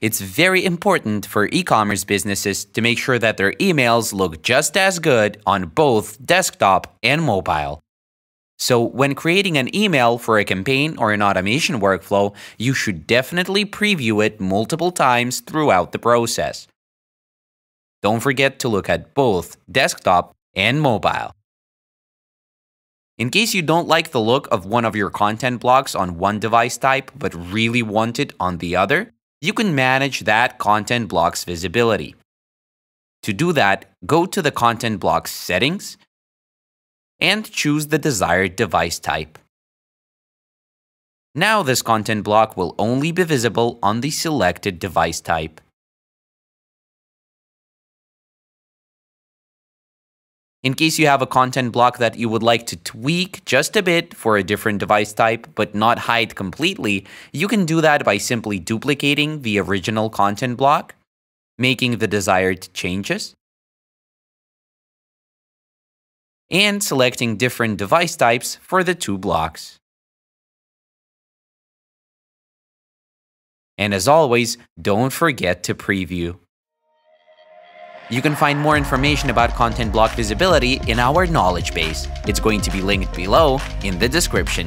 It's very important for e commerce businesses to make sure that their emails look just as good on both desktop and mobile. So, when creating an email for a campaign or an automation workflow, you should definitely preview it multiple times throughout the process. Don't forget to look at both desktop and mobile. In case you don't like the look of one of your content blocks on one device type but really want it on the other, you can manage that content block's visibility. To do that, go to the content block's settings and choose the desired device type. Now this content block will only be visible on the selected device type. In case you have a content block that you would like to tweak just a bit for a different device type but not hide completely, you can do that by simply duplicating the original content block, making the desired changes, and selecting different device types for the two blocks. And as always, don't forget to preview. You can find more information about content block visibility in our knowledge base. It's going to be linked below in the description.